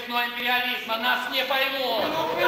земного империализма нас не поймут.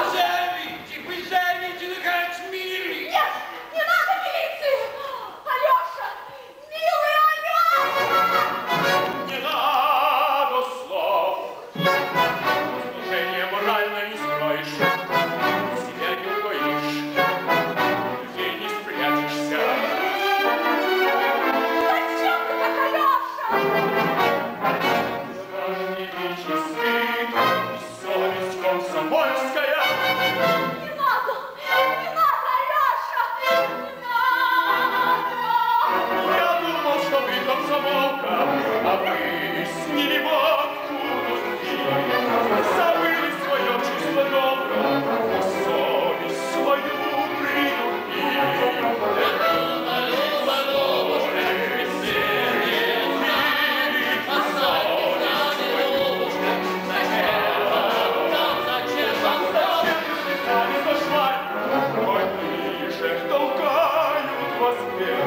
поспел.